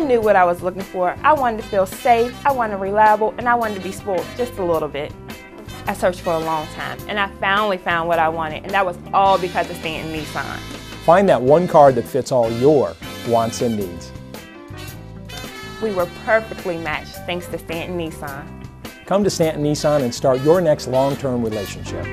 I knew what I was looking for. I wanted to feel safe, I wanted reliable, and I wanted to be spoiled just a little bit. I searched for a long time, and I finally found what I wanted, and that was all because of Staunton Nissan. Find that one card that fits all your wants and needs. We were perfectly matched thanks to Staunton Nissan. Come to Staunton Nissan and start your next long-term relationship.